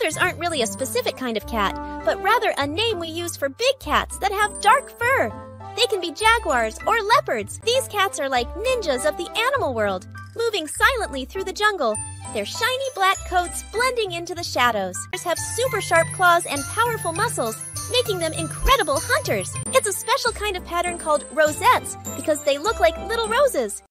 panthers aren't really a specific kind of cat, but rather a name we use for big cats that have dark fur. They can be jaguars or leopards. These cats are like ninjas of the animal world, moving silently through the jungle, their shiny black coats blending into the shadows. They have super sharp claws and powerful muscles, making them incredible hunters. It's a special kind of pattern called rosettes because they look like little roses.